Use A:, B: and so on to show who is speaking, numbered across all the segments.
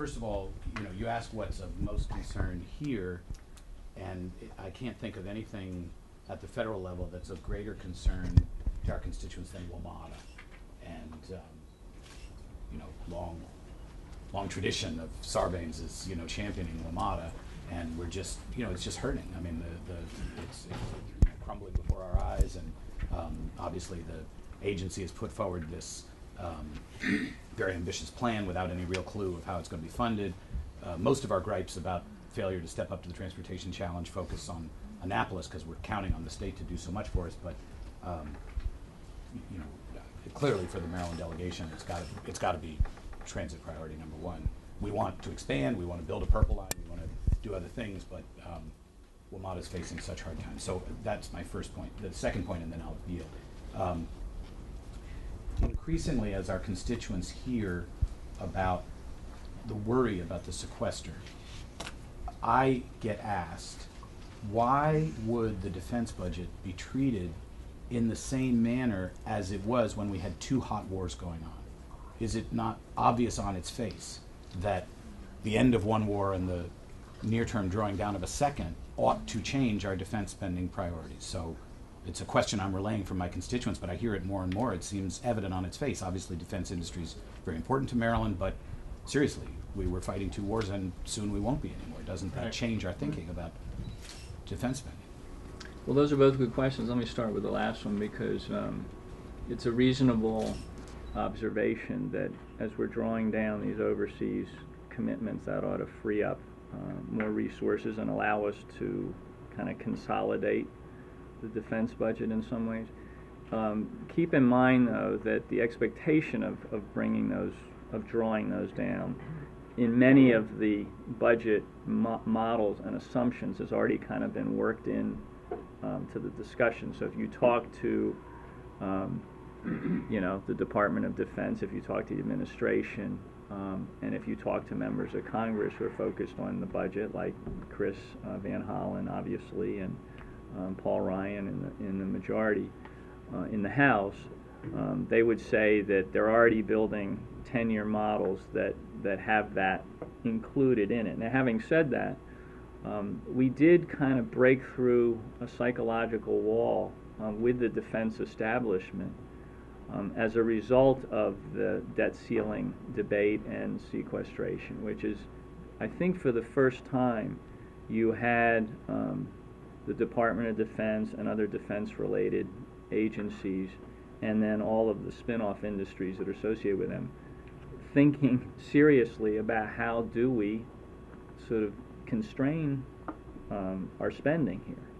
A: first of all, you know, you asked what's of most concern here, and I I can't think of anything at the federal level that's of greater concern to our constituents than WMATA. And, um, you know, long, long tradition of Sarbanes is, you know, championing WMATA, and we're just, you know, it's just hurting. I mean, the, the, it's, it's crumbling before our eyes, and, um, obviously the agency has put forward this, um, very ambitious plan without any real clue of how it's gonna be funded. Uh, most of our gripes about failure to step up to the transportation challenge focus on Annapolis, because we're counting on the state to do so much for us, but, um, you know, clearly for the Maryland delegation, it's gotta, it's gotta be transit priority number one. We want to expand, we wanna build a purple line, we wanna do other things, but, um, is facing such hard times. So that's my first point. The second point, and then I'll yield. Um, increasingly, as our constituents hear about the worry about the sequester, I get asked, why would the defense budget be treated in the same manner as it was when we had two hot wars going on? Is it not obvious on its face that the end of one war and the near term drawing down of a second ought to change our defense spending priorities? So it's a question I'm relaying from my constituents, but I hear it more and more. It seems evident on its face. Obviously, defense industry is very important to Maryland, but seriously, we were fighting two wars and soon we won't be anymore. Doesn't that
B: Right.
A: change our thinking about defense spending?
C: Well, those are both good questions. Let me start with the last one because um, it's a reasonable observation that as we're drawing down these overseas commitments, that ought to free up uh, more resources and allow us to kind of consolidate the defense budget in some ways. Um, keep in mind, though, that the expectation of, of bringing those, of drawing those down, in many of the budget mo- models and assumptions has already kind of been worked in um, to the discussion. So if you talk to, um, you know, the Department of Defense, if you talk to the administration, um, and if you talk to members of Congress who are focused on the budget, like Chris uh, Van Hollen, obviously, and um, Paul Ryan in the, in the majority uh, in the House, um, they would say that they're already building 10-year models that, that have that included in it. Now, having said that, um, we did kind of break through a psychological wall um, with the defense establishment um, as a result of the debt ceiling debate and sequestration, which is, I think, for the first time, you had um, the Department of Defense and other defense-related agencies, and then all of the spin-off industries that are associated with them, thinking seriously about how do we sort of constrain um, our spending here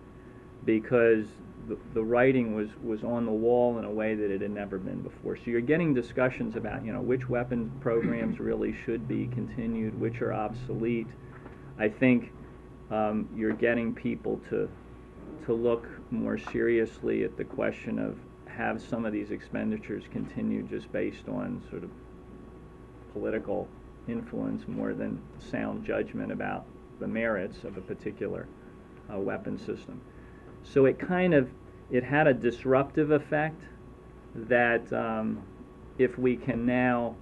C: because the, the writing was, was on the wall in a way that it had never been before. So you're getting discussions about, you know, which weapon programs really should be continued, which are obsolete. I think um, you're getting people to, to look more seriously at the question of have some of these expenditures continue just based on sort of political influence more than sound judgment about the merits of a particular uh, weapon system. So it kind of it had a disruptive effect that um, if we can now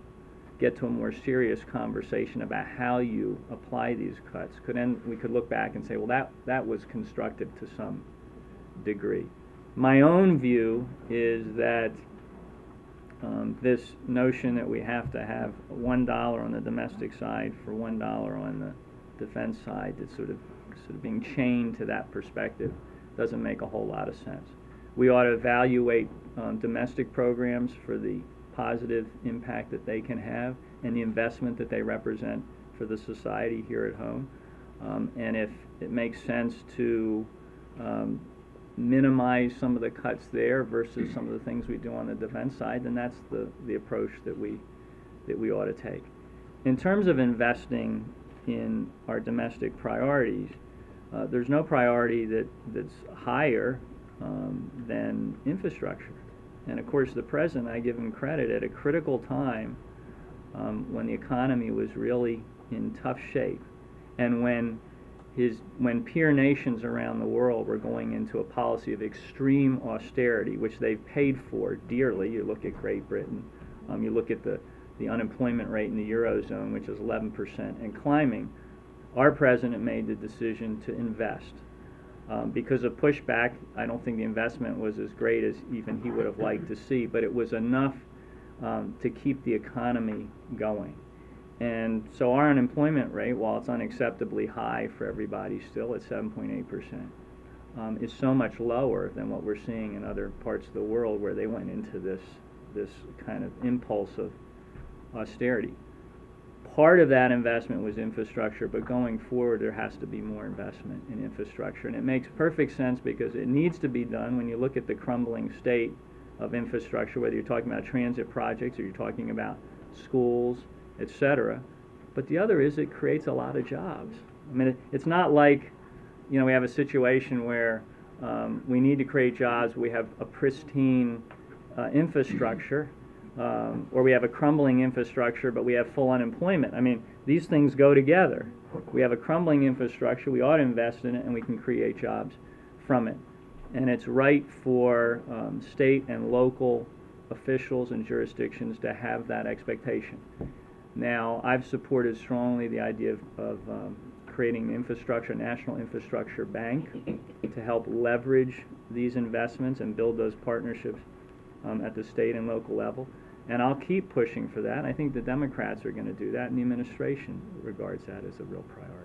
C: get to a more serious conversation about how you apply these cuts, could then we could look back and say, well, that that was constructive to some degree. My own view is that um, this notion that we have to have one dollar on the domestic side for one dollar on the defense side that's sort of sort of being chained to that perspective doesn't make a whole lot of sense. We ought to evaluate um, domestic programs for the positive impact that they can have and the investment that they represent for the society here at home. Um, and if it makes sense to um, minimize some of the cuts there versus some of the things we do on the defense side, then that's the, the approach that we that we ought to take. In terms of investing in our domestic priorities, uh, there's no priority that, that's higher um, than infrastructure. And of course, the president, I give him credit, at a critical time um, when the economy was really in tough shape, and when his when peer nations around the world were going into a policy of extreme austerity, which they've paid for dearly. You look at Great Britain, um, you look at the the unemployment rate in the Eurozone, which is 11% and climbing, our president made the decision to invest. Um, because of pushback, I don't think the investment was as great as even he would have liked to see, but it was enough um, to keep the economy going. And so our unemployment rate, while it's unacceptably high for everybody still at 7.8%, um, is so much lower than what we're seeing in other parts of the world where they went into this, this kind of impulse of austerity. Part of that investment was infrastructure, but going forward, there has to be more investment in infrastructure. And it makes perfect sense because it needs to be done when you look at the crumbling state of infrastructure, whether you're talking about transit projects or you're talking about schools, et cetera. But the other is it creates a lot of jobs. I mean, it, it's not like, you know, we have a situation where um, we need to create jobs, we have a pristine uh, infrastructure, um, or we have a crumbling infrastructure, but we have full unemployment. I mean, these things go together. We have a crumbling infrastructure, we ought to invest in it, and we can create jobs from it. And it's right for um, state and local officials and jurisdictions to have that expectation. Now, I've supported strongly the idea of, of um, creating an infrastructure, national infrastructure bank to help leverage these investments and build those partnerships um, at the state and local level. And I'll keep pushing for that. I think the Democrats are going to do that, and the administration regards that as a real priority.